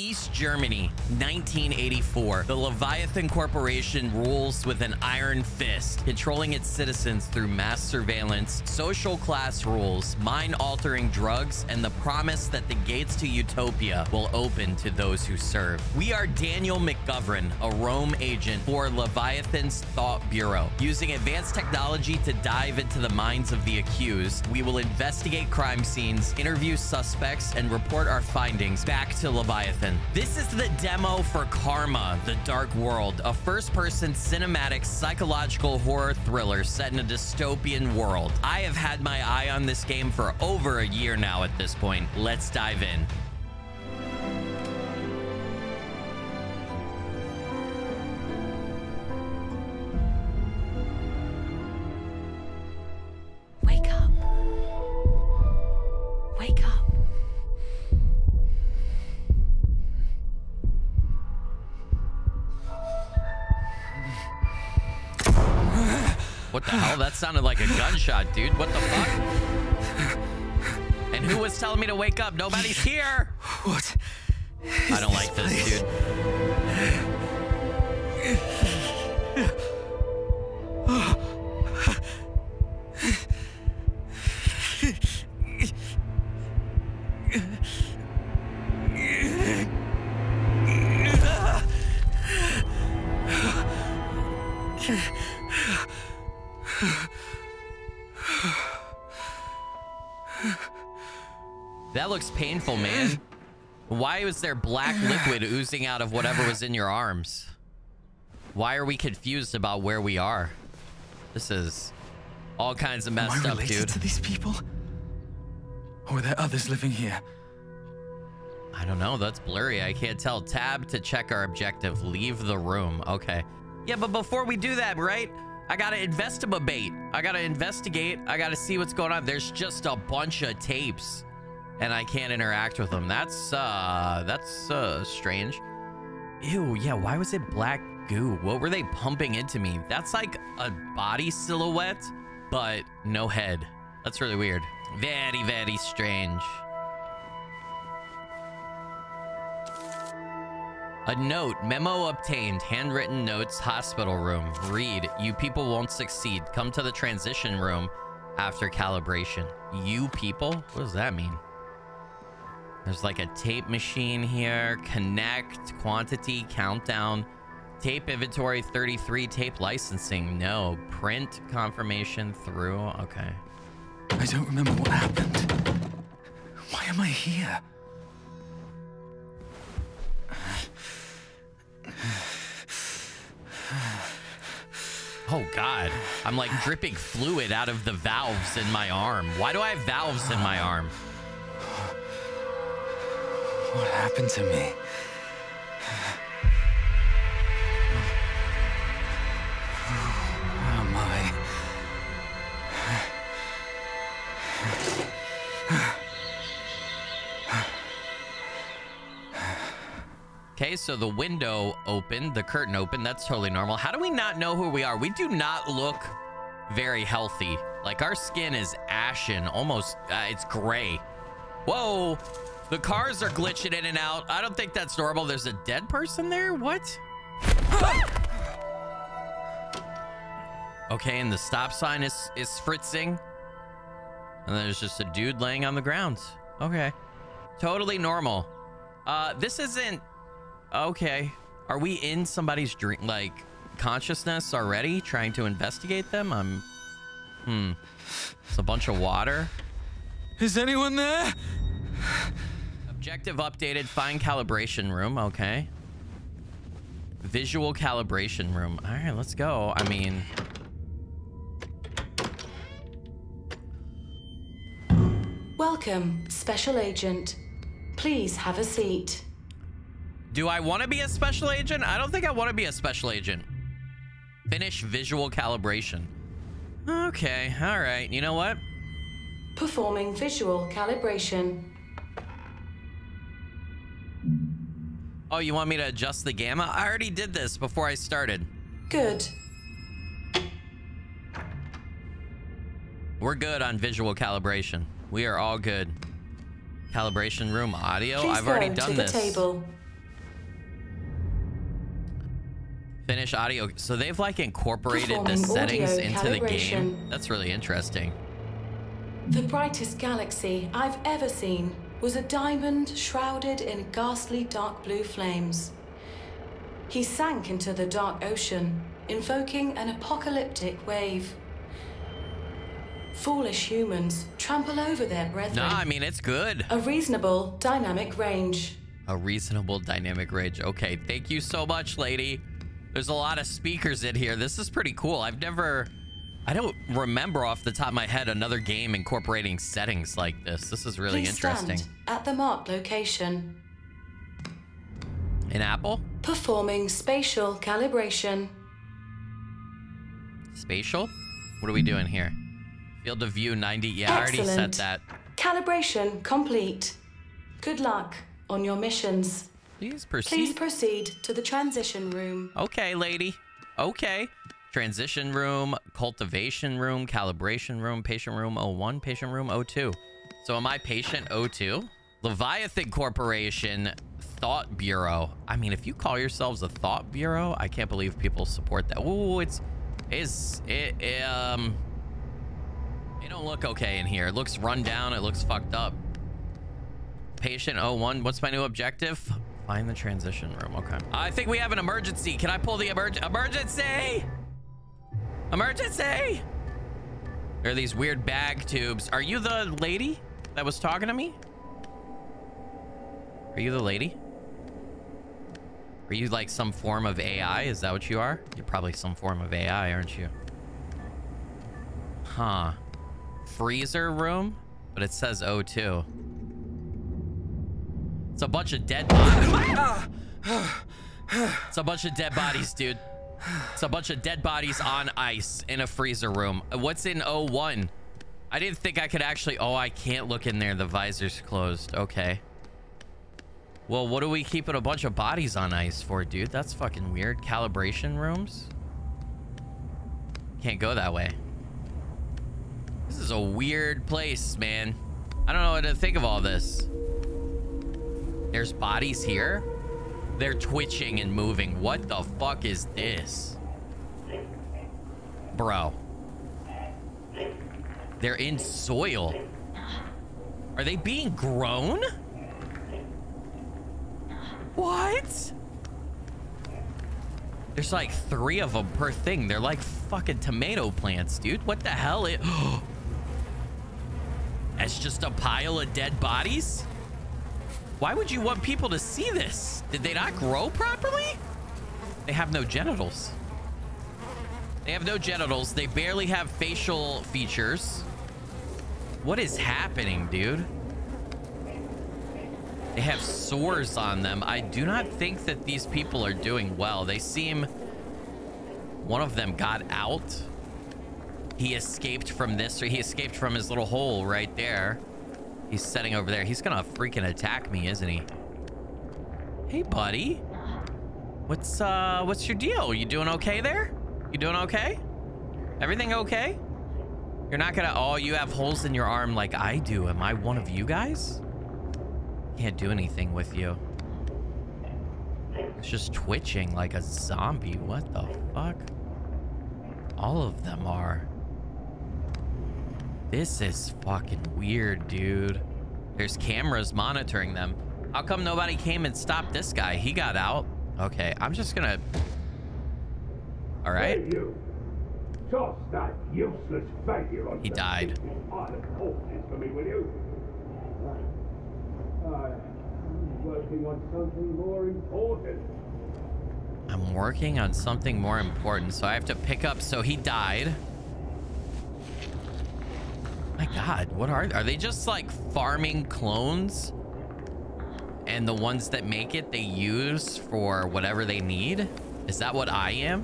East Germany, 1984. The Leviathan Corporation rules with an iron fist, controlling its citizens through mass surveillance, social class rules, mind-altering drugs, and the promise that the gates to utopia will open to those who serve. We are Daniel McGovern, a Rome agent for Leviathan's Thought Bureau. Using advanced technology to dive into the minds of the accused, we will investigate crime scenes, interview suspects, and report our findings back to Leviathan. This is the demo for Karma, The Dark World, a first-person cinematic psychological horror thriller set in a dystopian world. I have had my eye on this game for over a year now at this point. Let's dive in. Gunshot, dude. What the fuck? And who was telling me to wake up? Nobody's here. What? I don't like this, dude. That looks painful, man. Why was there black liquid oozing out of whatever was in your arms? Why are we confused about where we are? This is all kinds of Am messed I up, related dude. to these people? Or are there others living here? I don't know. That's blurry. I can't tell. Tab to check our objective. Leave the room. Okay. Yeah, but before we do that, right? I gotta investigate. I gotta investigate. I gotta see what's going on. There's just a bunch of tapes, and I can't interact with them. That's uh, that's uh, strange. Ew. Yeah. Why was it black goo? What were they pumping into me? That's like a body silhouette, but no head. That's really weird. Very, very strange. A note, memo obtained, handwritten notes, hospital room. Read, you people won't succeed. Come to the transition room after calibration. You people? What does that mean? There's like a tape machine here. Connect, quantity, countdown. Tape inventory 33, tape licensing. No. Print confirmation through. Okay. I don't remember what happened. Why am I here? Oh god. I'm like dripping fluid out of the valves in my arm. Why do I have valves in my arm? What happened to me? Okay, so the window opened, the curtain opened. That's totally normal. How do we not know who we are? We do not look very healthy. Like our skin is ashen, almost, uh, it's gray. Whoa, the cars are glitching in and out. I don't think that's normal. There's a dead person there? What? okay, and the stop sign is, is fritzing. And there's just a dude laying on the ground. Okay. Totally normal. Uh, this isn't Okay. Are we in somebody's dream, like consciousness already, trying to investigate them? I'm. Hmm. It's a bunch of water. Is anyone there? Objective updated. Fine calibration room. Okay. Visual calibration room. All right, let's go. I mean, Welcome, Special Agent. Please have a seat. do I want to be a special agent? I don't think I want to be a special agent. Finish visual calibration. Okay. All right. You know what? Performing visual calibration. Oh, you want me to adjust the gamma? I already did this before I started. Good. We're good on visual calibration. We are all good. Calibration room audio. Please I've already done to the this. Table. Finish audio. So they've like incorporated Performing the settings into the game. That's really interesting. The brightest galaxy I've ever seen was a diamond shrouded in ghastly dark blue flames. He sank into the dark ocean, invoking an apocalyptic wave. Foolish humans trample over their brethren. No, I mean it's good. a reasonable dynamic range. A reasonable dynamic range. Okay, thank you so much, lady. There's a lot of speakers in here. This is pretty cool. I've never I don't remember off the top of my head another game incorporating settings like this. This is really Please interesting. stand at the marked location. In Apple? Performing spatial calibration. Spatial? What are we doing here? Field of view 90. Yeah, I already said that. Calibration complete. Good luck on your missions. Please proceed. Please proceed to the transition room. Okay, lady. Okay. Transition room, cultivation room, calibration room, patient room 01, patient room 02. So am I patient 02? Leviathan Corporation Thought Bureau. I mean, if you call yourselves a Thought Bureau, I can't believe people support that. Ooh, it's is it, it um it don't look okay in here. It looks run down, it looks fucked up. Patient 01, what's my new objective? Find the transition room. Okay. I think we have an emergency. Can I pull the emerg emergency? Emergency! There are these weird bag tubes. Are you the lady that was talking to me? Are you the lady? Are you like some form of AI? Is that what you are? You're probably some form of AI, aren't you? Huh. Freezer room? But it says O2. It's a bunch of dead bodies. it's a bunch of dead bodies, dude. It's a bunch of dead bodies on ice in a freezer room. What's in 01? I didn't think I could actually... Oh, I can't look in there. The visor's closed. Okay. Well, what are we keeping a bunch of bodies on ice for, dude? That's fucking weird. Calibration rooms? Can't go that way. This is a weird place, man. I don't know what to think of all this. There's bodies here. They're twitching and moving. What the fuck is this? Bro. They're in soil. Are they being grown? What? There's like three of them per thing. They're like fucking tomato plants, dude. What the hell? It That's just a pile of dead bodies? Why would you want people to see this? Did they not grow properly? They have no genitals. They have no genitals. They barely have facial features. What is happening, dude? They have sores on them. I do not think that these people are doing well. They seem... One of them got out. He escaped from this, or he escaped from his little hole right there. He's sitting over there. He's gonna freaking attack me, isn't he? Hey, buddy. What's, uh, what's your deal? You doing okay there? You doing okay? Everything okay? You're not gonna... Oh, you have holes in your arm like I do. Am I one of you guys? Can't do anything with you. It's just twitching like a zombie. What the fuck? All of them are. This is fucking weird, dude. There's cameras monitoring them. How come nobody came and stopped this guy? He got out. Okay, I'm just gonna... All right. Hey. Toss that useless failure on He died. I'll hold this for me, will you? I'm working on something more important. I'm working on something more important, so I have to pick up. So he died. My God, what are are they just like farming clones? And the ones that make it, they use for whatever they need. Is that what I am?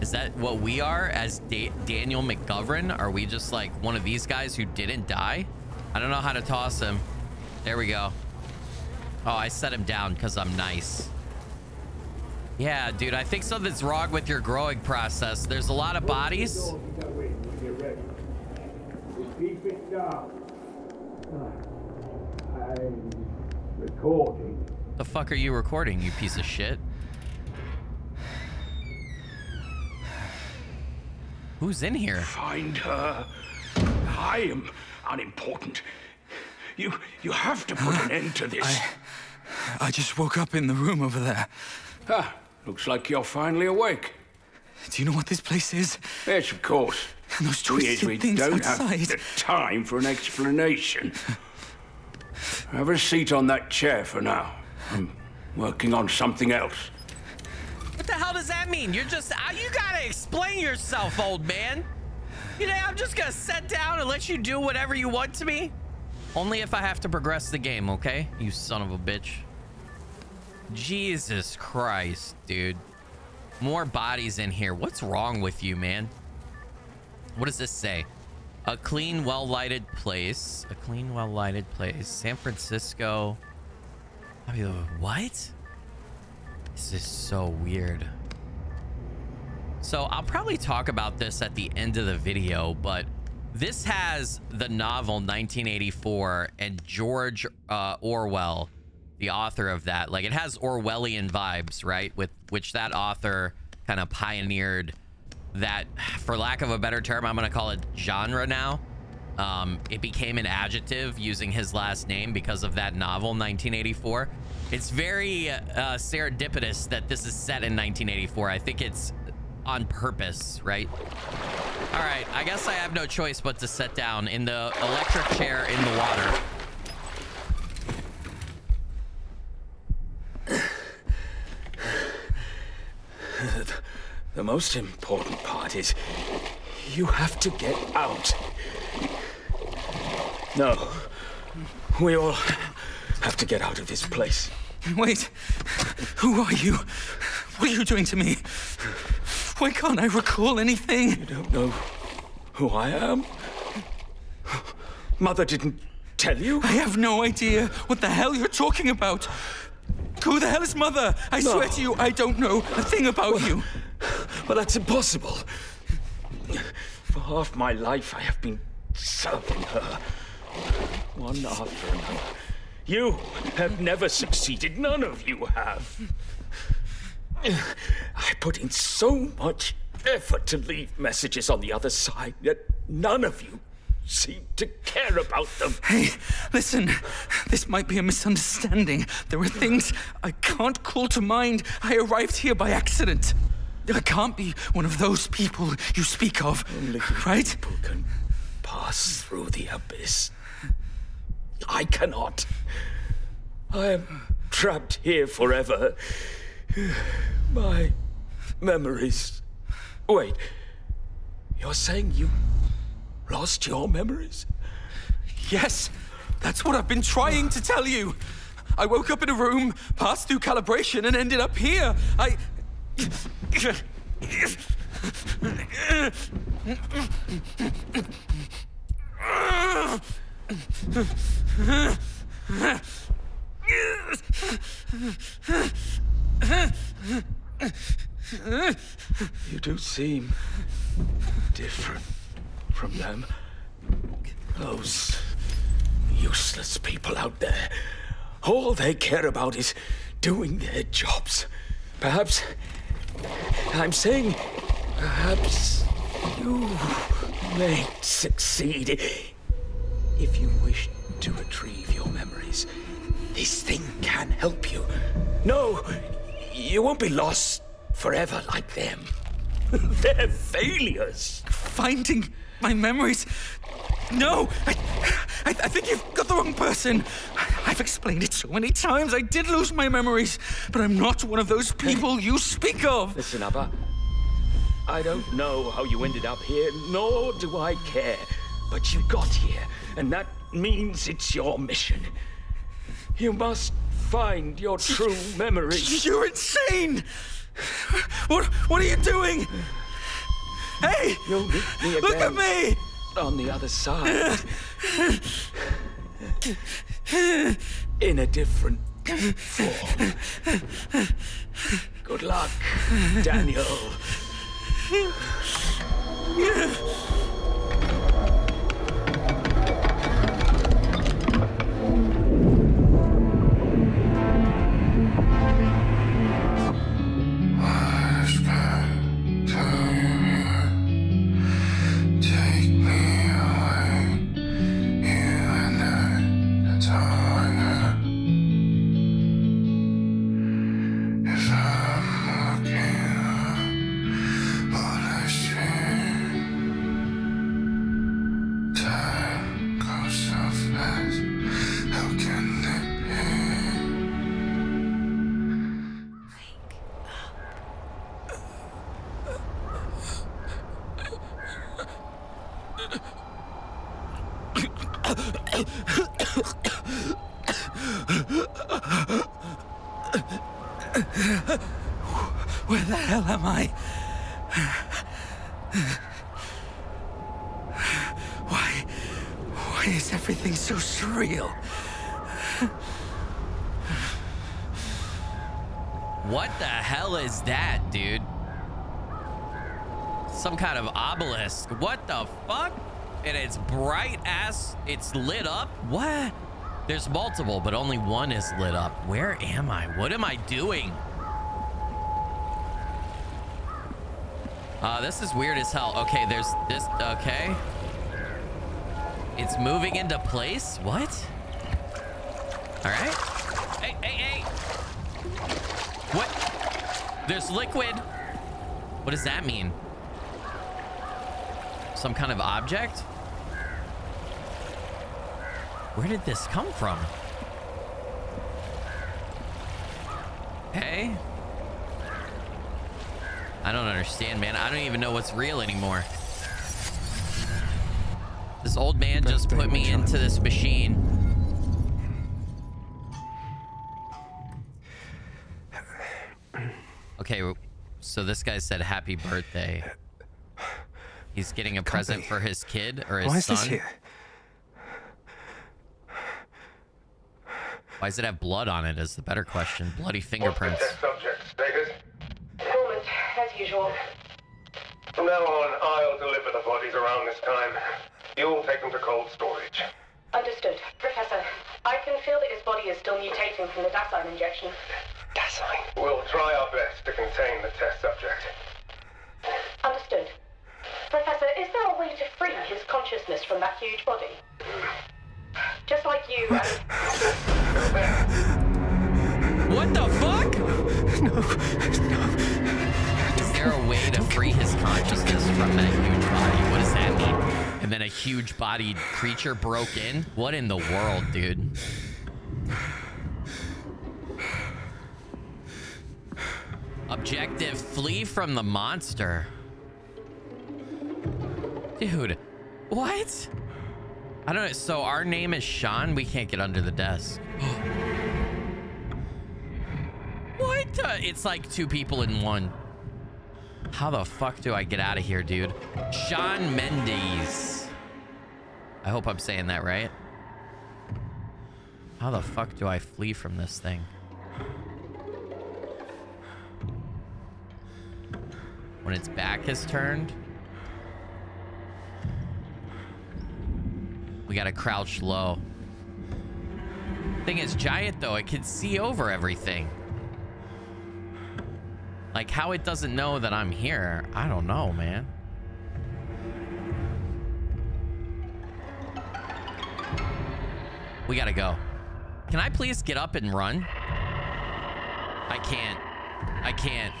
Is that what we are as da Daniel McGovern? Are we just like one of these guys who didn't die? I don't know how to toss him. There we go. Oh, I set him down because I'm nice. Yeah, dude, I think something's wrong with your growing process. There's a lot of bodies job. I'm recording. The fuck are you recording, you piece of shit? Who's in here? Find her. I am unimportant. You you have to put uh, an end to this. I, I just woke up in the room over there. Ah, looks like you're finally awake. Do you know what this place is? Yes, of course. And those Thing is, twisted we things don't outside. have the time for an explanation. have a seat on that chair for now. I'm working on something else. What the hell does that mean? You're just uh, you gotta explain yourself, old man. You know, I'm just gonna sit down and let you do whatever you want to me. Only if I have to progress the game, okay? You son of a bitch. Jesus Christ, dude. More bodies in here. What's wrong with you, man? What does this say? A clean, well-lighted place. A clean, well-lighted place. San Francisco. I mean, what? This is so weird. So I'll probably talk about this at the end of the video, but this has the novel 1984 and George uh, Orwell, the author of that. Like it has Orwellian vibes, right? With which that author kind of pioneered that, for lack of a better term, I'm going to call it genre now. Um, it became an adjective using his last name because of that novel 1984 it's very uh, serendipitous that this is set in 1984 i think it's on purpose right all right i guess i have no choice but to sit down in the electric chair in the water The most important part is you have to get out. No. We all have to get out of this place. Wait, who are you? What are you doing to me? Why can't I recall anything? You don't know who I am? Mother didn't tell you? I have no idea what the hell you're talking about. Who the hell is Mother? I No. swear to you, I don't know a thing about you. But that's impossible. For half my life, I have been serving her. One after another. You have never succeeded. None of you have. I put in so much effort to leave messages on the other side, yet none of you seem to care about them. Hey, listen, this might be a misunderstanding. There are things I can't call to mind. I arrived here by accident. I can't be one of those people you speak of, Only right? people can pass through the abyss. I cannot. I am trapped here forever. My memories. Wait. You're saying you lost your memories? Yes, that's what I've been trying to tell you. I woke up in a room, passed through calibration, and ended up here. I. You do seem different from them. Those useless people out there. All they care about is doing their jobs. Perhaps. I'm saying. Perhaps you may succeed. If you wish to retrieve your memories, this thing can help you. No, you won't be lost forever like them. They're failures. Finding my memories. No, I, I, I think you've got the wrong person. I've explained it so many times. I did lose my memories, but I'm not one of those people you speak of. Listen, Abba. I don't know how you ended up here, nor do I care. But you got here, and that means it's your mission. You must find your true memories. You're insane! What, what are you doing? Hey! You'll meet me Look at me! on the other side. In a different form. Good luck, Daniel. Hell am I? Why? Why is everything so surreal? What the hell is that, dude? Some kind of obelisk. What the fuck? And it's bright ass. It's lit up. What? There's multiple, but only one is lit up. Where am I? What am I doing? Uh, this is weird as hell. Okay, there's this. Okay. It's moving into place. What? All right. Hey, hey, hey. What? There's liquid. What does that mean? Some kind of object? Where did this come from? Hey? I don't understand, man. I don't even know what's real anymore. This old man just put me into this machine. Okay, so this guy said happy birthday. He's getting a present be. for his kid or his Why is son. this here? Why does it have blood on it? Is the better question. Bloody What's the fingerprints. As usual. From now on, I'll deliver the bodies around this time. You'll take them to cold storage. Understood. Professor, I can feel that his body is still mutating from the Dasein injection. Dasein. We'll try our best to contain the test subject. Understood. Professor, is there a way to free his consciousness from that huge body? Just like you and... What the fuck? No, to free his consciousness from that huge body? What does that mean? And then a huge bodied creature broke in? What in the world, dude? Objective, flee from the monster. Dude, what? I don't know. So our name is Sean. We can't get under the desk. what? the- It's like two people in one. How the fuck do I get out of here, dude? Sean Mendes. I hope I'm saying that right. How the fuck do I flee from this thing? When its back is turned? We gotta crouch low. Thing is, giant though, it can see over everything. Like how it doesn't know that I'm here, I don't know, man. We gotta go. Can I please get up and run? I can't. I can't.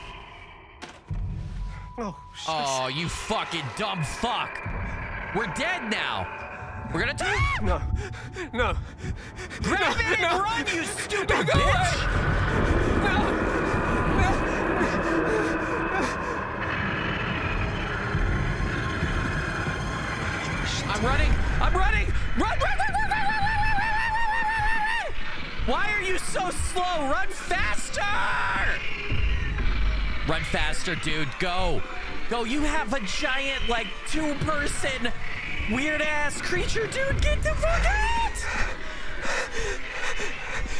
Oh, Oh, you fucking dumb fuck. We're dead now. We're gonna die. no, no. Grab it and run, you stupid bitch! I'm running! I'm running! Run, run, run, run, run, run, run, run, run, run, run, run! Why are you so slow? Run faster! Run faster, dude. Go. Go. You have a giant, like, two-person, weird-ass creature, dude. Get the fuck out!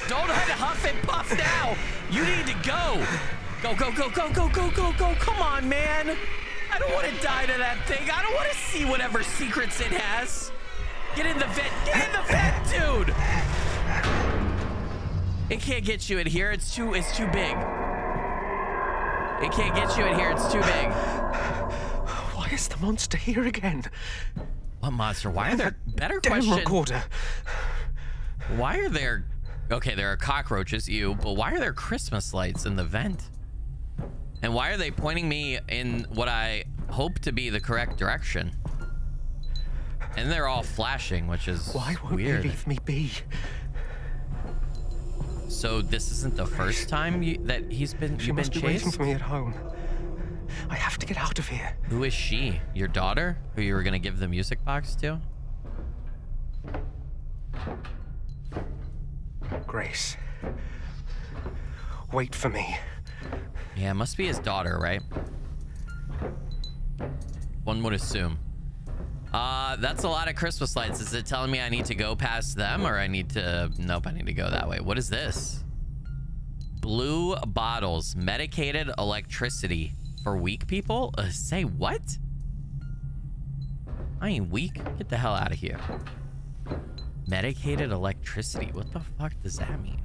Don't huff and puff now. You need to go. Go, go, go, go, go, go, go, go. Come on, man. I don't want to die to that thing. I don't want to see whatever secrets it has. Get in the vent. Get in the vent, dude. It can't get you in here. It's too. It's too big. It can't get you in here. It's too big. Why is the monster here again? What monster? Why are there better Damn question? recorder. Why are there? Okay, there are cockroaches, you. But why are there Christmas lights in the vent? And why are they pointing me in what I hope to be the correct direction? And they're all flashing, which is Why won't weird. they leave me be? So this isn't the first time you, that he's been She you've been must be waiting for me at home. I have to get out of here. Who is she? Your daughter, who you were gonna give the music box to? Grace. wait for me. Yeah, it must be his daughter, right? One would assume. Uh, that's a lot of Christmas lights. Is it telling me I need to go past them or I need to... Nope, I need to go that way. What is this? Blue bottles. Medicated electricity for weak people? Uh, say what? I ain't weak. Get the hell out of here. Medicated electricity. What the fuck does that mean?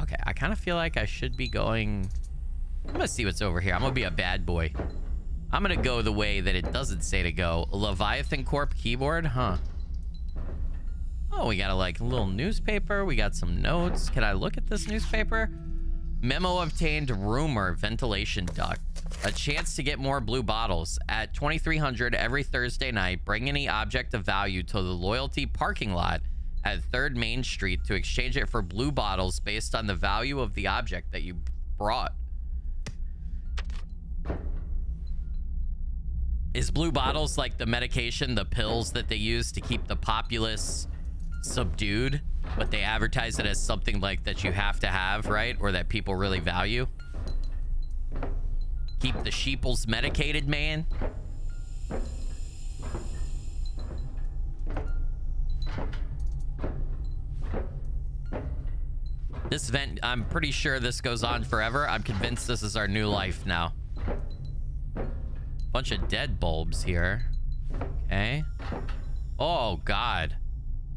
Okay, I kind of feel like I should be going... I'm gonna see what's over here. I'm gonna be a bad boy. I'm gonna go the way that it doesn't say to go. Leviathan Corp keyboard, huh? Oh, we got a like little newspaper. We got some notes. Can I look at this newspaper? Memo obtained rumor ventilation duct. A chance to get more blue bottles. At 2300 every Thursday night, bring any object of value to the loyalty parking lot at 3rd Main Street to exchange it for blue bottles based on the value of the object that you brought. Is blue bottles like the medication, the pills that they use to keep the populace subdued, but they advertise it as something like that you have to have, right? Or that people really value? Keep the sheeples medicated, man. This vent, I'm pretty sure this goes on forever. I'm convinced this is our new life now. Bunch of dead bulbs here. Okay. Oh, God.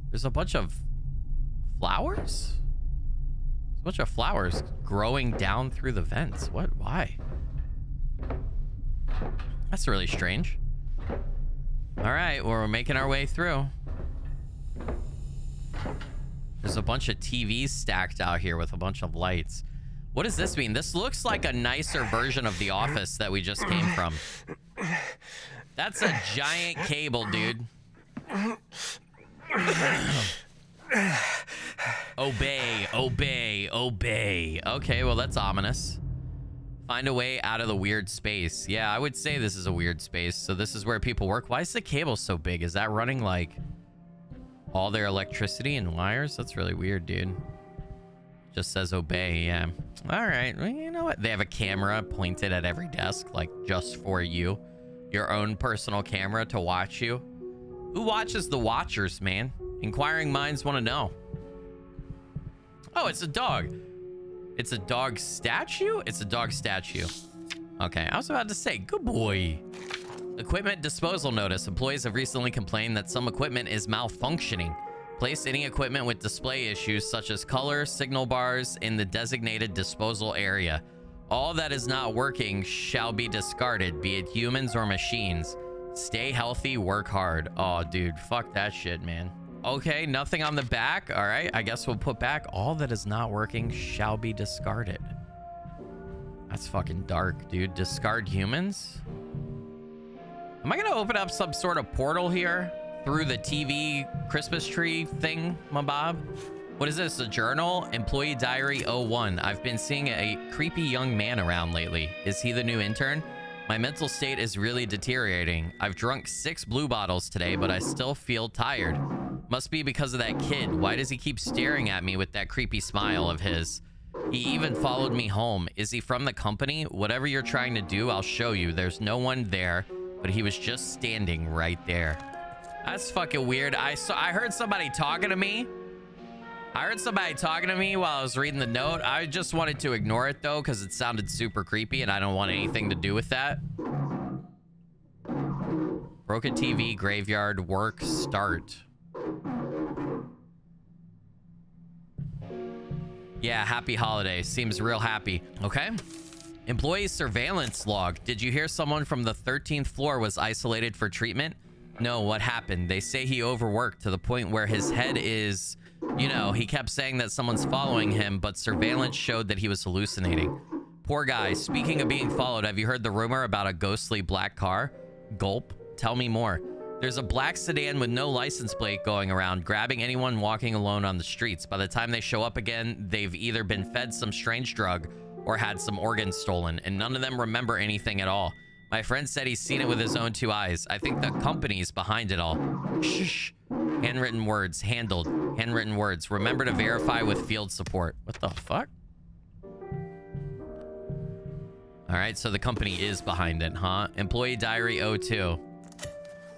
There's a bunch of flowers? There's a bunch of flowers growing down through the vents. What? Why? That's really strange. All right, well, we're making our way through. There's a bunch of TVs stacked out here with a bunch of lights. What does this mean? This looks like a nicer version of The Office that we just came from. That's a giant cable, dude. obey, obey, obey. Okay, well, that's ominous. Find a way out of the weird space. Yeah, I would say this is a weird space. So this is where people work. Why is the cable so big? Is that running like all their electricity and wires? That's really weird, dude. Just says obey, yeah. All right, well, you know what? They have a camera pointed at every desk, like just for you. Your own personal camera to watch you. Who watches the watchers, man? Inquiring minds want to know. Oh, it's a dog. It's a dog statue? It's a dog statue. Okay, I was about to say, good boy. Equipment disposal notice. Employees have recently complained that some equipment is malfunctioning. Place any equipment with display issues such as color, signal bars in the designated disposal area. All that is not working shall be discarded, be it humans or machines. Stay healthy, work hard. Oh, dude, fuck that shit, man. Okay, nothing on the back. All right, I guess we'll put back all that is not working shall be discarded. That's fucking dark, dude. Discard humans? Am I gonna open up some sort of portal here through the TV Christmas tree thing, my Bob? What is this? A journal? Employee Diary 01. I've been seeing a creepy young man around lately. Is he the new intern? My mental state is really deteriorating. I've drunk six blue bottles today, but I still feel tired. Must be because of that kid. Why does he keep staring at me with that creepy smile of his? He even followed me home. Is he from the company? Whatever you're trying to do, I'll show you. There's no one there, but he was just standing right there. That's fucking weird. I saw I heard somebody talking to me. I heard somebody talking to me while I was reading the note. I just wanted to ignore it though because it sounded super creepy and I don't want anything to do with that. Broken TV, graveyard, work, start. Yeah, happy holiday. Seems real happy. Okay. Employee surveillance log. Did you hear someone from the 13th floor was isolated for treatment? No, what happened? They say he overworked to the point where his head is, you know, he kept saying that someone's following him, but surveillance showed that he was hallucinating. Poor guy. Speaking of being followed, have you heard the rumor about a ghostly black car? Gulp. Tell me more. There's a black sedan with no license plate going around, grabbing anyone walking alone on the streets. By the time they show up again, they've either been fed some strange drug or had some organs stolen, and none of them remember anything at all. My friend said he's seen it with his own two eyes. I think the company's behind it all. Shh. Handwritten words. Handled. Handwritten words. Remember to verify with field support. What the fuck? All right, so the company is behind it, huh? Employee diary 02.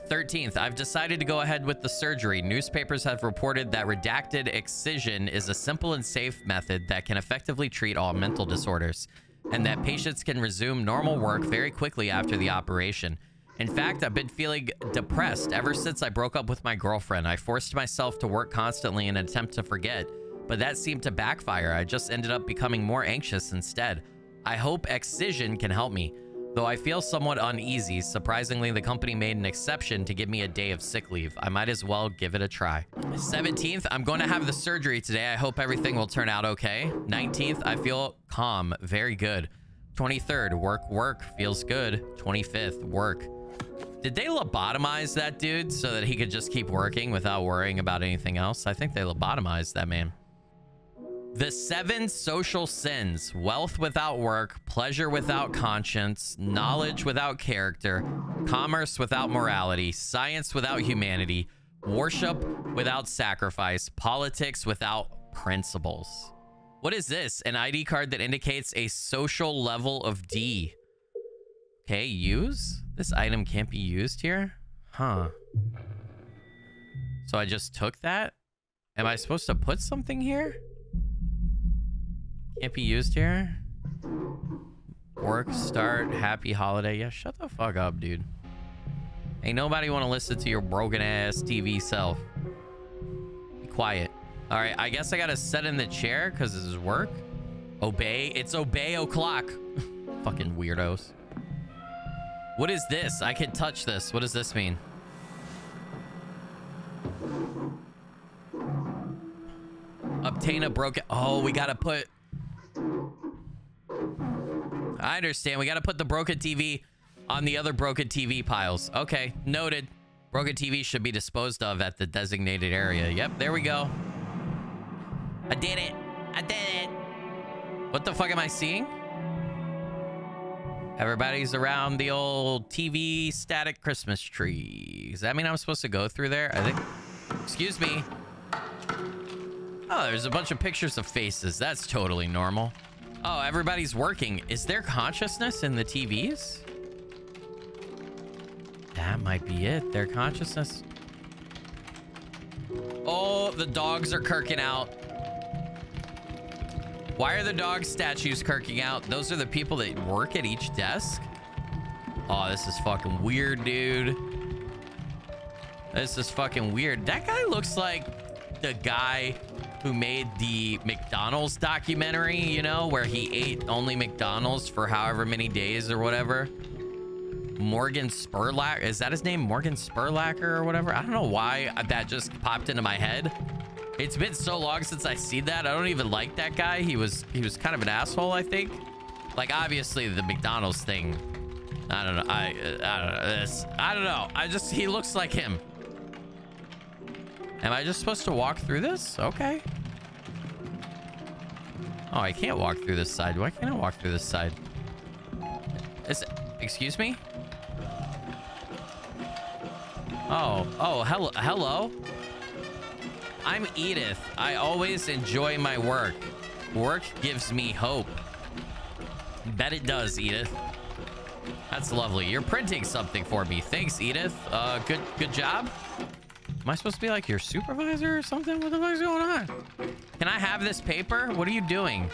13th, I've decided to go ahead with the surgery. Newspapers have reported that redacted excision is a simple and safe method that can effectively treat all mental disorders, and that patients can resume normal work very quickly after the operation. In fact, I've been feeling depressed ever since I broke up with my girlfriend. I forced myself to work constantly in an attempt to forget, but that seemed to backfire. I just ended up becoming more anxious instead. I hope Excision can help me. Though I feel somewhat uneasy, surprisingly, the company made an exception to give me a day of sick leave. I might as well give it a try. 17th, I'm going to have the surgery today. I hope everything will turn out okay. 19th, I feel calm. Very good. 23rd, work, work. Feels good. 25th, work. Did they lobotomize that dude so that he could just keep working without worrying about anything else? I think they lobotomized that man. The seven social sins wealth without work, pleasure without conscience, knowledge without character, commerce without morality, science without humanity, worship without sacrifice, politics without principles. What is this? An ID card that indicates a social level of D. Okay, use? This item can't be used here? Huh. So I just took that? Am I supposed to put something here? Can't be used here. Work, start, happy holiday. Yeah, shut the fuck up, dude. Ain't nobody want to listen to your broken ass TV self. Be quiet. All right, I guess I gotta set in the chair because this is work. Obey. It's obey o'clock. Fucking weirdos. What is this? I can touch this. What does this mean? Obtain a broken... Oh, we gotta put... I understand. We got to put the broken TV on the other broken TV piles. Okay, noted. Broken TV should be disposed of at the designated area. Yep, there we go. I did it. I did it. What the fuck am I seeing? Everybody's around the old TV static Christmas tree. Does that mean I'm supposed to go through there? I think... Excuse me. Oh, there's a bunch of pictures of faces. That's totally normal. Oh, everybody's working. Is there consciousness in the TVs? That might be it. Their consciousness. Oh, the dogs are kirking out. Why are the dog statues kirking out? Those are the people that work at each desk? Oh, this is fucking weird, dude. This is fucking weird. That guy looks like the guy who made the McDonald's documentary, you know, where he ate only McDonald's for however many days or whatever. Morgan Spurlock. Is that his name? Morgan Spurlacker or whatever? I don't know why that just popped into my head. It's been so long since I see that. I don't even like that guy. He was he was kind of an asshole, I think. Like obviously the McDonald's thing. I don't know. I uh, I don't know. This, I don't know. I just he looks like him. Am I just supposed to walk through this? Okay. Oh, I can't walk through this side. Why can't I walk through this side? Is, excuse me? Oh, oh, hello, hello. I'm Edith. I always enjoy my work. Work gives me hope. Bet it does, Edith. That's lovely. You're printing something for me. Thanks, Edith. Uh, good, good job. Am I supposed to be like your supervisor or something? What the fuck's going on? Can I have this paper? What are you doing?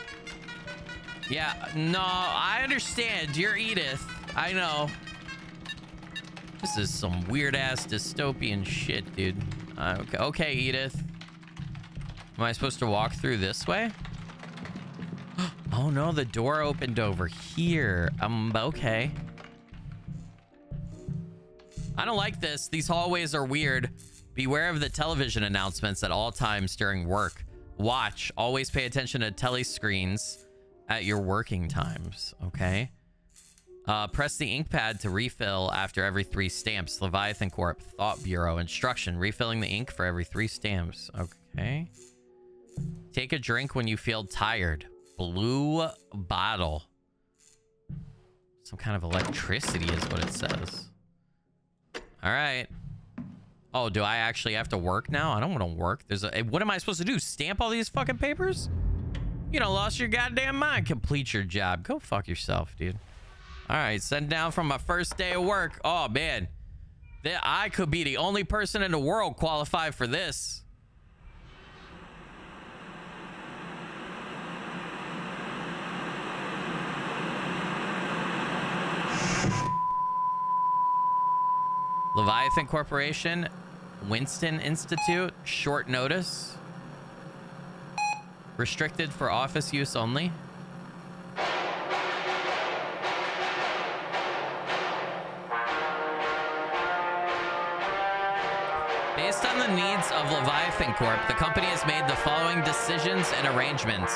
Yeah, no, I understand. You're Edith. I know. This is some weird ass dystopian shit, dude. Uh, okay, okay, Edith. Am I supposed to walk through this way? Oh no, the door opened over here. Um, okay. I don't like this. These hallways are weird. Beware of the television announcements at all times during work. Watch. Always pay attention to tele screens at your working times. Okay. Uh, press the ink pad to refill after every three stamps. Leviathan Corp. Thought Bureau. Instruction. Refilling the ink for every three stamps. Okay. Take a drink when you feel tired. Blue bottle. Some kind of electricity is what it says. All right. Oh, do I actually have to work now? I don't want to work. There's a. Eh, what am I supposed to do? Stamp all these fucking papers? You know, lost your goddamn mind. Complete your job. Go fuck yourself, dude. All right, send down from my first day of work. Oh man, I could be the only person in the world qualified for this. Leviathan Corporation, Winston Institute, short notice. Restricted for office use only. Based on the needs of Leviathan Corp, the company has made the following decisions and arrangements.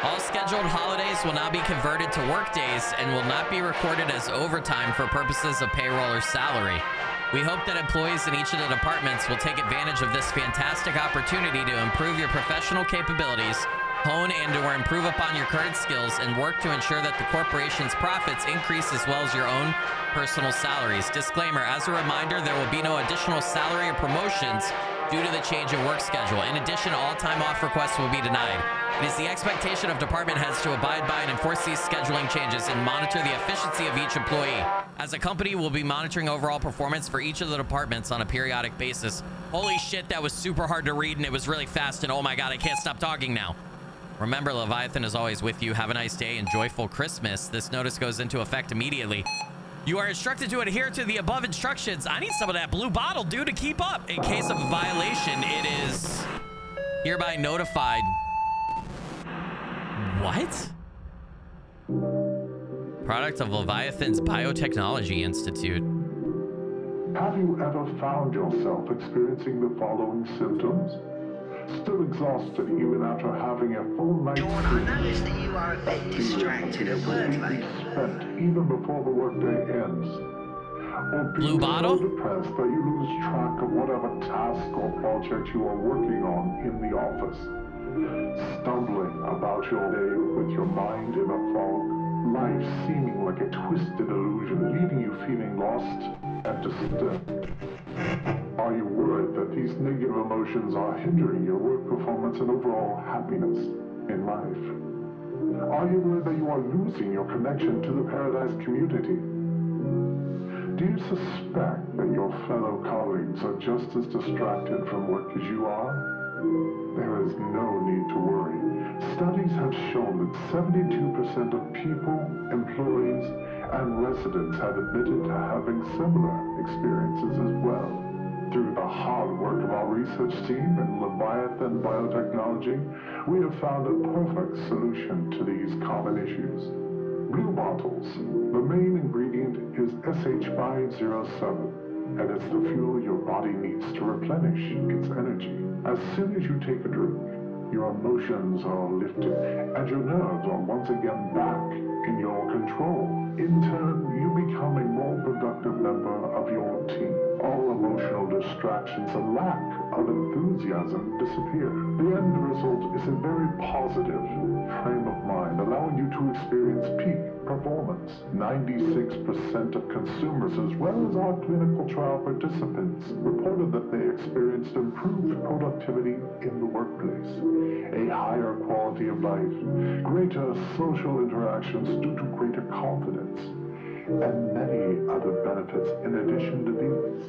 All scheduled holidays will now be converted to work days and will not be recorded as overtime for purposes of payroll or salary. We hope that employees in each of the departments will take advantage of this fantastic opportunity to improve your professional capabilities, hone and or improve upon your current skills, and work to ensure that the corporation's profits increase as well as your own personal salaries. Disclaimer, as a reminder, there will be no additional salary or promotions due to the change in work schedule. In addition, all time off requests will be denied. It is the expectation of department heads to abide by and enforce these scheduling changes and monitor the efficiency of each employee. As a company, we'll be monitoring overall performance for each of the departments on a periodic basis. Holy shit, that was super hard to read and it was really fast and oh my god, I can't stop talking now. Remember, Leviathan is always with you. Have a nice day and joyful Christmas. This notice goes into effect immediately. You are instructed to adhere to the above instructions. I need some of that blue bottle, dude, to keep up. In case of violation, it is hereby notified. What? Product of Leviathan's Biotechnology Institute. Have you ever found yourself experiencing the following symptoms? Still exhausted even after having a full night's Dawn, I noticed that you are a bit distracted at work lately. spent even before the workday ends. Or Blue bottle? so depressed that you lose track of whatever task or project you are working on in the office. Stumbling about your day with your mind in a fog, life seeming like a twisted illusion, leaving you feeling lost and disturbed. Are you worried that these negative emotions are hindering your work performance and overall happiness in life? Are you worried that you are losing your connection to the Paradise community? Do you suspect that your fellow colleagues are just as distracted from work as you are? There is no need to worry. Studies have shown that 72% of people, employees, and residents have admitted to having similar experiences as well. Through the hard work of our research team in Leviathan Biotechnology, we have found a perfect solution to these common issues. Blue bottles. The main ingredient is SH507, and it's the fuel your body needs to replenish its energy. As soon as you take a drink, your emotions are lifted, and your nerves are once again back in your control. In turn, you become a more productive member of your team. All emotional distractions and lack of enthusiasm disappear. The end result is a very positive frame of mind, allowing you to experience peak performance. 96% of consumers, as well as our clinical trial participants, reported that they experienced improved productivity in the workplace, a higher quality of life, greater social interactions due to greater confidence, and many other benefits in addition to these.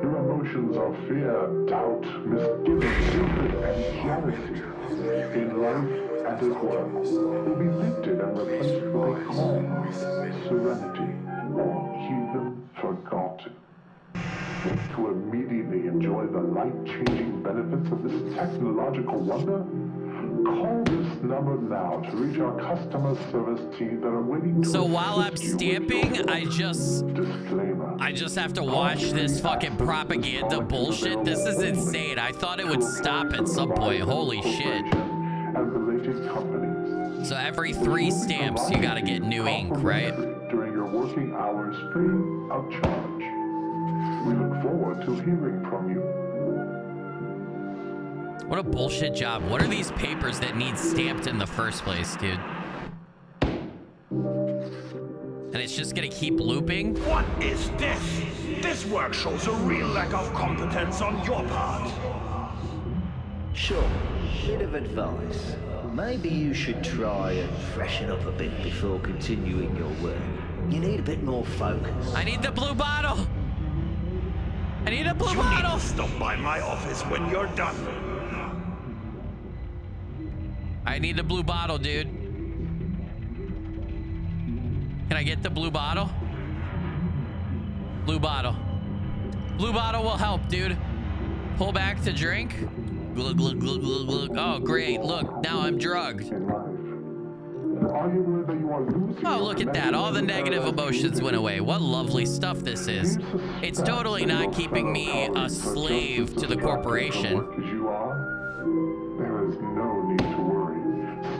Your emotions of fear, doubt, misgiving, hatred, and jealousy in life and at work will be lifted and replaced with a calm, serenity, even forgotten. To immediately enjoy the life-changing benefits of this technological wonder, call this number now to reach our customer service team that are waiting to So while I'm assist you with stamping, I just disclaimer. I just have to watch this fucking propaganda bullshit. This is insane. I thought it would stop at some point. Holy shit. And related companies. So every three stamps, you gotta get new ink, right? During your working hours free of charge. We look forward to hearing from you. What a bullshit job. What are these papers that need stamped in the first place, dude? And And it's just gonna keep looping? What is this? This work shows a real lack of competence on your part. Sure, bit of advice. Maybe you should try and freshen up a bit before continuing your work. You need a bit more focus. I need the blue bottle! I need a blue you bottle! Need to stop by my office when you're done. I need the blue bottle, dude. Can I get the blue bottle? Blue bottle. Blue bottle will help, dude. Pull back to drink. Glug, glug, glug, glug, glug. Oh, great. Look, now I'm drugged. Oh, look at that. All the negative emotions went away. What lovely stuff this is. It's totally not keeping me a slave to the corporation.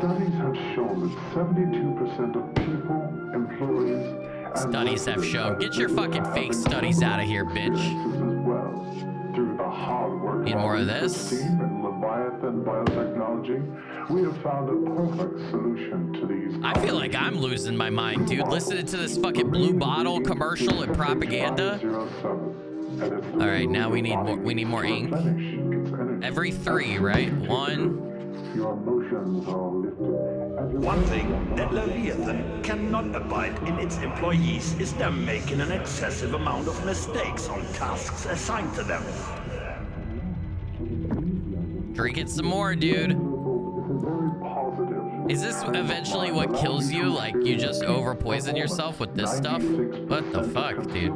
Studies have shown that 72% of people, employees, Studies have shown. Get your fucking fake studies out of here, bitch. Through the hard work Need more of this? team Leviathan Biotechnology, we have found a perfect solution to these. I feel like I'm losing my mind, dude. Listening to this fucking blue bottle commercial and propaganda. All right, now we need more. We need more ink. Every three, right? One. Your emotions are lifted. One thing that Leviathan cannot abide in its employees is them making an excessive amount of mistakes on tasks assigned to them. Drink it some more, dude. Is this eventually what kills you? Like you just over poison yourself with this stuff? What the fuck, dude?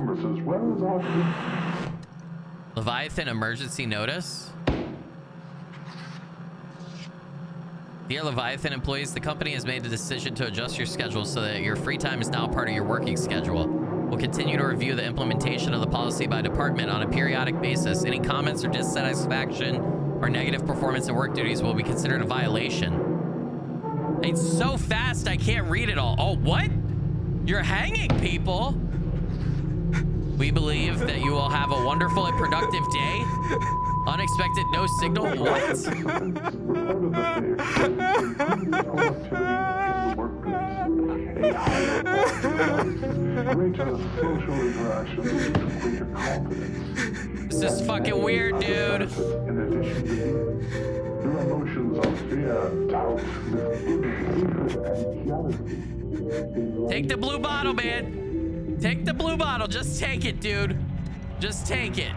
Leviathan emergency notice? Dear Leviathan employees, the company has made the decision to adjust your schedule so that your free time is now part of your working schedule. We'll continue to review the implementation of the policy by department on a periodic basis. Any comments or dissatisfaction or negative performance in work duties will be considered a violation. It's so fast I can't read it all. Oh, what? You're hanging people? We believe that you will have a wonderful and productive day. Unexpected no signal. What? This is fucking weird, dude. In addition to your emotions of fear, doubt. Take the blue bottle, man. Take the blue bottle. Just take it, dude. Just take it.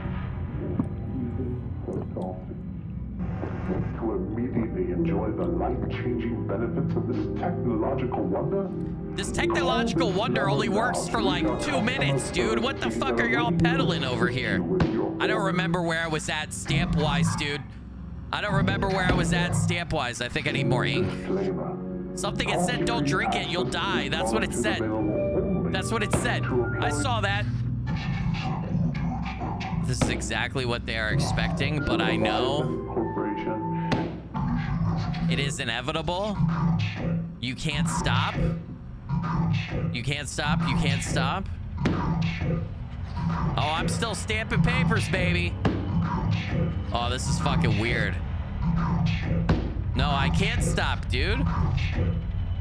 Enjoy the life-changing benefits of this technological wonder? This technological wonder only works for like two minutes, dude. What the fuck are y'all peddling over here? I don't remember where I was at stamp-wise, dude. I don't remember where I was at stamp-wise. I think I need more ink. Something it said, don't drink it, you'll die. That's what it said. That's what it said. I saw that. This is exactly what they are expecting, but I know it is inevitable. You can't stop. You can't stop. You can't stop. Oh, I'm still stamping papers, baby. Oh, this is fucking weird. No, I can't stop, dude.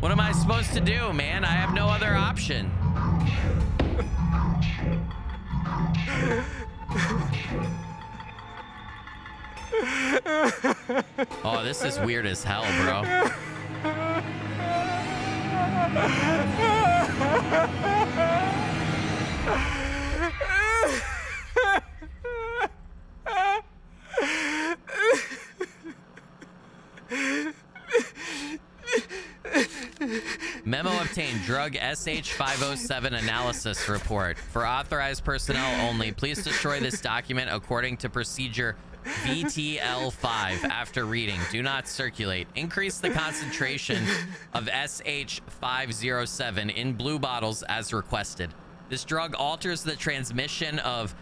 What am I supposed to do, man? I have no other option. Oh, this is weird as hell, bro. Memo obtained drug SH507 analysis report. For authorized personnel only, please destroy this document according to procedure VTL5 after reading. Do not circulate. Increase the concentration of SH507 in blue bottles as requested. This drug alters the transmission of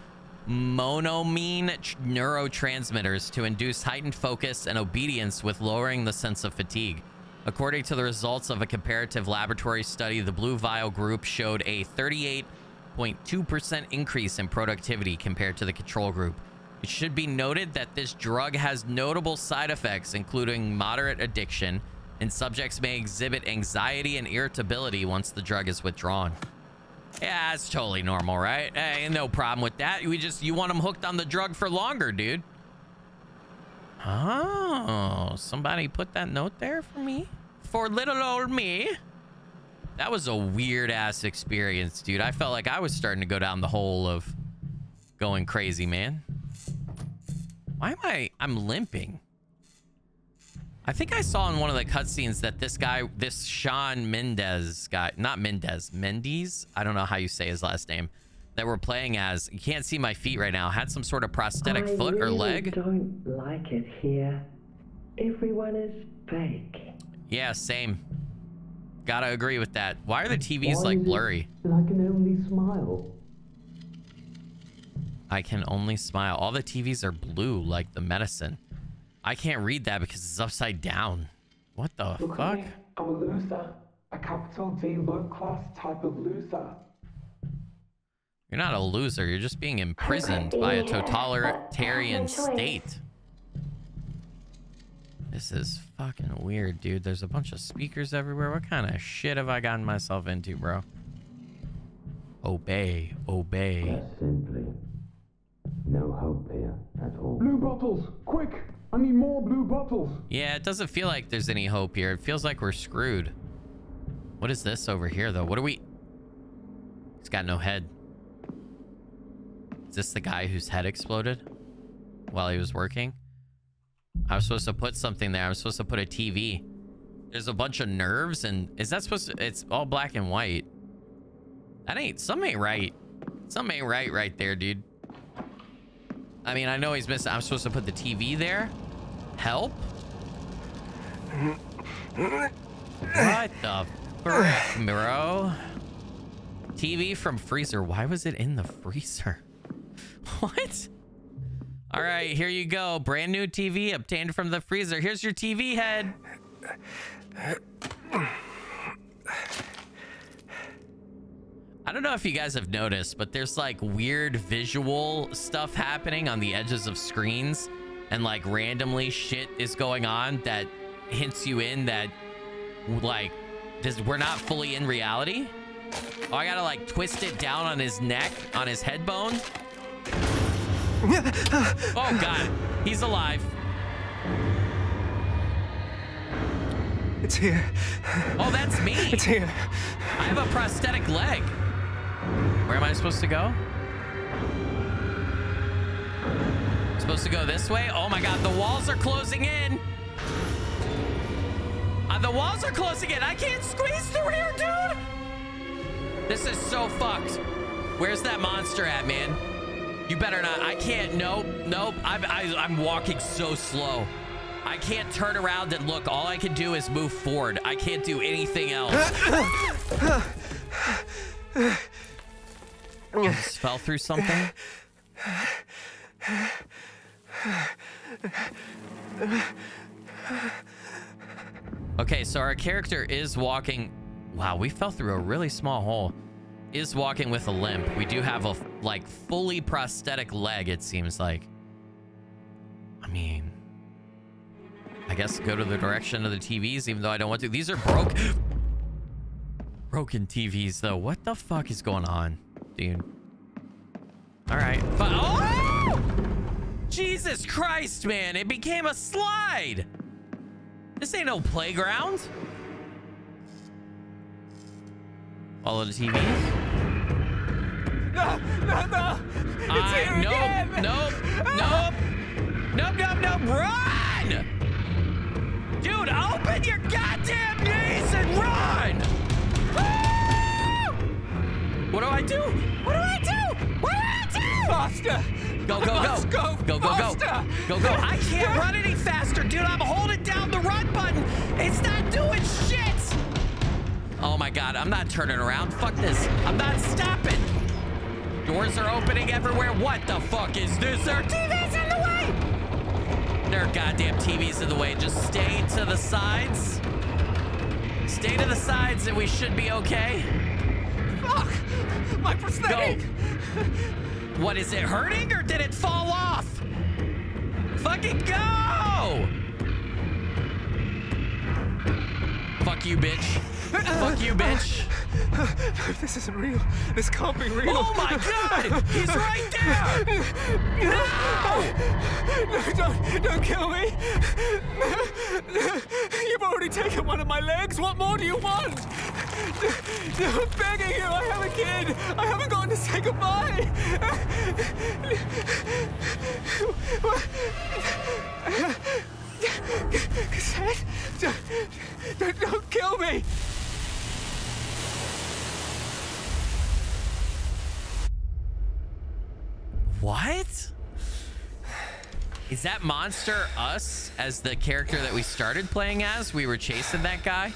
monoamine tr- neurotransmitters to induce heightened focus and obedience with lowering the sense of fatigue. According to the results of a comparative laboratory study, the Blue Vial group showed a 38.2% increase in productivity compared to the control group. It should be noted that this drug has notable side effects, including moderate addiction, and subjects may exhibit anxiety and irritability once the drug is withdrawn. Yeah, it's totally normal, right? Hey, no problem with that. We just, you want them hooked on the drug for longer, dude. Oh, somebody put that note there for me? For little old me? That was a weird ass experience, dude. I felt like I was starting to go down the hole of going crazy, man. Why am I? I'm limping. I think I saw in one of the cutscenes that this guy, this Sean Mendez guy, not Mendez, Mendes, I don't know how you say his last name, that we're playing as, you can't see my feet right now, had some sort of prosthetic I foot or really leg. don't like it here. Everyone is fake. Yeah, same. Gotta agree with that. Why are the TVs Why like blurry? that I can only smile. I can only smile. All the TVs are blue like the medicine. I can't read that because it's upside down. What the Look fuck? me. I'm a loser. A capital D low class type of loser. You're not a loser. You're just being imprisoned by a totalitarian state. This is fucking weird, dude. There's a bunch of speakers everywhere. What kind of shit have I gotten myself into, bro? Obey, obey. Simply, no hope here at all. Blue bottles, quick! I need more blue bottles. Yeah, it doesn't feel like there's any hope here. It feels like we're screwed. What is this over here, though? What are we... He's got no head. Is this the guy whose head exploded while he was working? I was supposed to put something there. I was supposed to put a TV. There's a bunch of nerves, and is that supposed to... It's all black and white. That ain't... Something ain't right. Something ain't right right there, dude. I mean, I know he's missing... I'm supposed to put the TV there? Help? What the frick, bro? TV from freezer. Why was it in the freezer? What? All right, here you go. Brand new TV obtained from the freezer. Here's your TV head. I don't know if you guys have noticed, but there's like weird visual stuff happening on the edges of screens and like randomly shit is going on that hints you in that like this, we're not fully in reality. Oh, I gotta like twist it down on his neck, on his head bone. Oh god, he's alive. It's here. Oh, that's me. It's here. I have a prosthetic leg. Where am I supposed to go? Supposed to go this way? Oh my god, the walls are closing in. Uh, the walls are closing in. I can't squeeze through here, dude. This is so fucked. Where's that monster at, man? You better not. I can't. Nope. Nope. I'm, I, I'm walking so slow. I can't turn around and look. All I can do is move forward. I can't do anything else. Fell through something. Okay, so our character is walking. Wow, we fell through a really small hole. Is walking with a limp. We do have a like fully prosthetic leg, it seems like. I mean, I guess go to the direction of the TVs, even though I don't want to. These are broke, broken TVs, though. What the fuck is going on, dude? All right. Oh! Jesus Christ, man! It became a slide. This ain't no playground. Follow the TVs. No, no, no! It's I, here nope, again! nope, nope, nope, nope, nope, run! Dude, open your goddamn knees and run! Woo! What do I do? What do I do? What do I do? Faster! Go, go, go. Go! Go, go, go. Go, go. I can't run any faster, dude. I'm holding down the run button. It's not doing shit. Oh my god, I'm not turning around. Fuck this. I'm not stopping. Doors are opening everywhere. What the fuck is this? There are TVs in the way. There are goddamn TVs in the way. Just stay to the sides. Stay to the sides and we should be okay. Fuck! My prosthetic! Go. What is it hurting or did it fall off? Fucking go! Fuck you, bitch. Fuck you, bitch. This isn't real. This can't be real. Oh my god! He's right there! No! No, don't, don't kill me! You've already taken one of my legs. What more do you want? I'm begging you. I have a kid. I haven't gotten to say goodbye. Cassette, don't, don't, don't kill me. What? Is that monster us as the character that we started playing as? We were chasing that guy?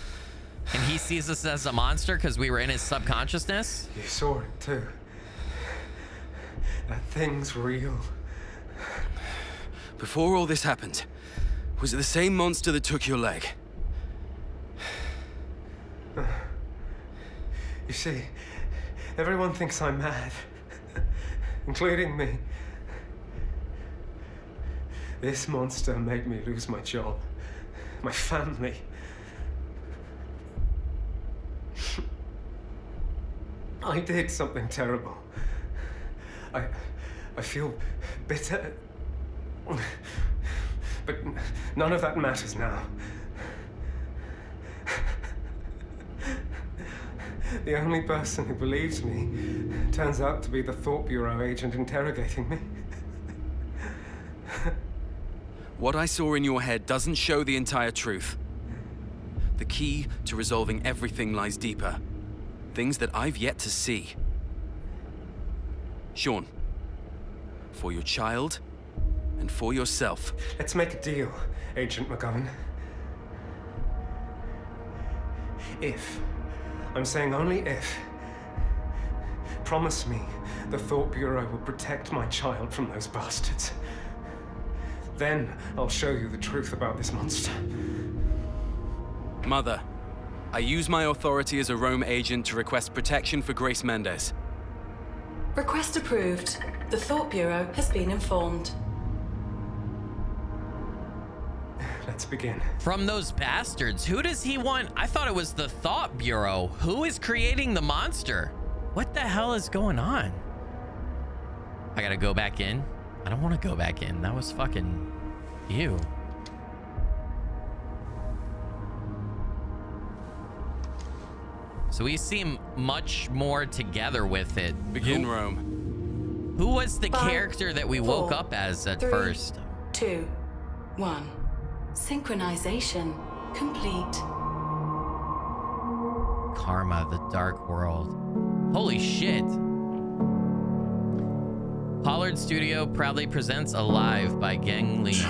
And he sees us as a monster because we were in his subconsciousness? You saw it too. That thing's real. Before all this happened, was it the same monster that took your leg? You see, everyone thinks I'm mad, including me. This monster made me lose my job, my family. I did something terrible. I, I feel bitter. But none of that matters now. The only person who believes me turns out to be the Thought Bureau agent interrogating me. What I saw in your head doesn't show the entire truth. The key to resolving everything lies deeper. Things that I've yet to see. Sean, for your child and for yourself. Let's make a deal, Agent McGovern. If, I'm saying only if, promise me the Thought Bureau will protect my child from those bastards. Then I'll show you the truth about this monster. Mother, I use my authority as a Rome agent to request protection for Grace Mendez. Request approved. The Thought Bureau has been informed. Let's begin. From those bastards, who does he want? I thought it was the Thought Bureau. Who is creating the monster? What the hell is going on? I gotta go back in. I don't want to go back in. That was fucking you. So we seem much more together with it. Begin, who, Rome. Who was the Five, character that we woke four, up as at three, first? Two, one. Synchronization complete. Karma, the Dark World. Holy shit. Pollard Studio proudly presents Alive by Gang Lee.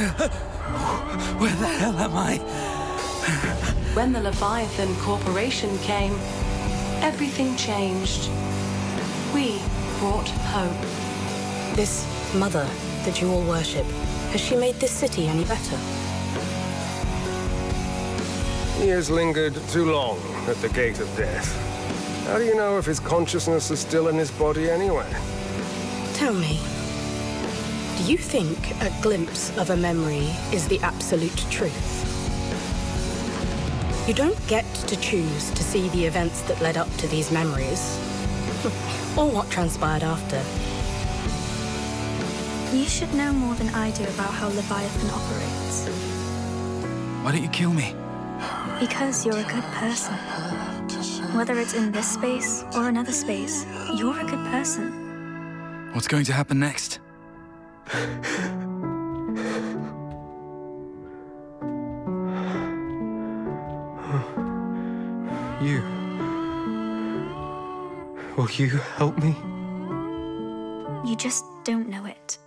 Where the hell am I? When the Leviathan Corporation came, everything changed. We brought hope. This mother that you all worship, has she made this city any better? He has lingered too long at the gate of death. How do you know if his consciousness is still in his body anyway? Tell me, do you think a glimpse of a memory is the absolute truth? You don't get to choose to see the events that led up to these memories, or what transpired after. You should know more than I do about how Leviathan operates. Why don't you kill me? Because you're a good person. Whether it's in this space or another space, you're a good person. What's going to happen next? You. Will you help me? You just don't know it.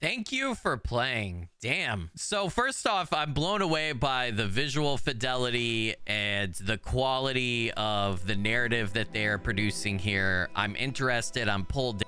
Thank you for playing. Damn. So first off, I'm blown away by the visual fidelity and the quality of the narrative that they are producing here. I'm interested. I'm pulled.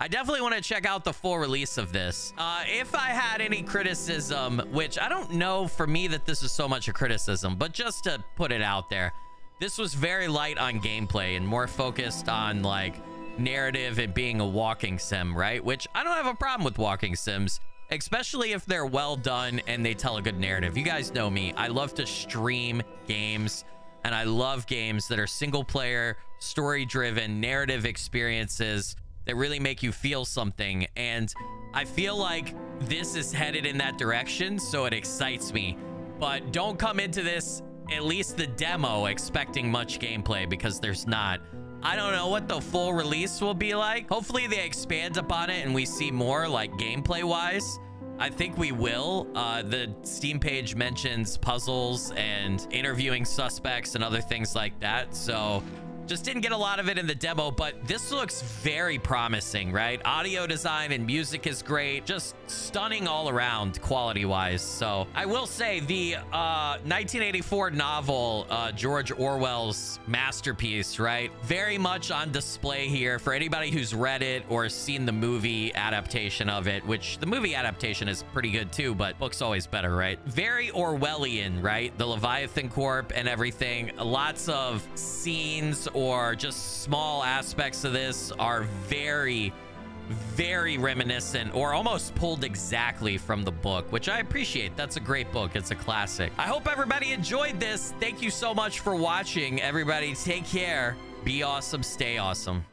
I definitely want to check out the full release of this. Uh, if I had any criticism, which I don't know for me that this is so much a criticism, but just to put it out there, this was very light on gameplay and more focused on like narrative and being a walking sim, right? Which I don't have a problem with walking sims, especially if they're well done and they tell a good narrative. You guys know me. I love to stream games and I love games that are single player, story driven, narrative experiences that really make you feel something. And I feel like this is headed in that direction, so it excites me. But don't come into this, at least the demo, expecting much gameplay because there's not. I don't know what the full release will be like. Hopefully they expand upon it and we see more like gameplay wise. I think we will. Uh, the Steam page mentions puzzles and interviewing suspects and other things like that. So just didn't get a lot of it in the demo, but this looks very promising, right? Audio design and music is great. Just stunning all around quality wise. So I will say the uh, 1984 novel, uh, George Orwell's masterpiece, right? Very much on display here for anybody who's read it or seen the movie adaptation of it, which the movie adaptation is pretty good too, but book's always better, right? Very Orwellian, right? The Leviathan Corp and everything. Lots of scenes or just small aspects of this are very very reminiscent or almost pulled exactly from the book, which I appreciate. That's a great book. It's a classic. I hope everybody enjoyed this. Thank you so much for watching. Everybody take care. Be awesome. Stay awesome.